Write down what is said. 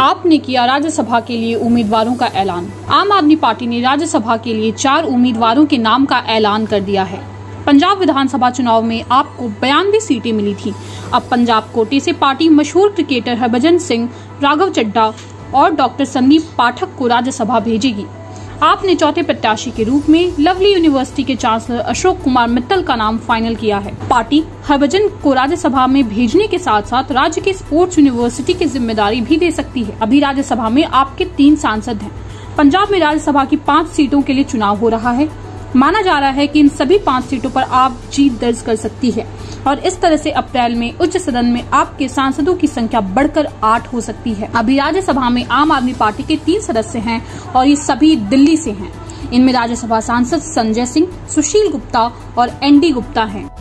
आपने किया राज्यसभा के लिए उम्मीदवारों का ऐलान। आम आदमी पार्टी ने राज्यसभा के लिए चार उम्मीदवारों के नाम का ऐलान कर दिया है। पंजाब विधानसभा चुनाव में आपको बयानवे सीटें मिली थी। अब पंजाब कोटे से पार्टी मशहूर क्रिकेटर हरभजन सिंह, राघव चड्डा और डॉक्टर संदीप पाठक को राज्यसभा भेजेगी। आपने चौथे प्रत्याशी के रूप में लवली यूनिवर्सिटी के चांसलर अशोक कुमार मित्तल का नाम फाइनल किया है। पार्टी हरभजन को राज्यसभा में भेजने के साथ साथ राज्य के स्पोर्ट्स यूनिवर्सिटी की ज़िम्मेदारी भी दे सकती है। अभी राज्यसभा में आपके तीन सांसद हैं। पंजाब में राज्यसभा की पाँच सीटों के लिए चुनाव हो रहा है। माना जा रहा है कि इन सभी पाँच सीटों पर आप जीत दर्ज कर सकती है। और इस तरह से अप्रैल में, उच्च सदन में आपके सांसदों की संख्या बढ़कर आठ हो सकती है। अभी राज्यसभा में आम आदमी पार्टी के तीन सदस्य हैं और ये सभी दिल्ली से हैं। इनमें राज्यसभा सांसद संजय सिंह, सुशील गुप्ता और एन डी गुप्ता हैं।